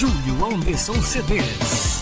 Júlio Anderson CDs.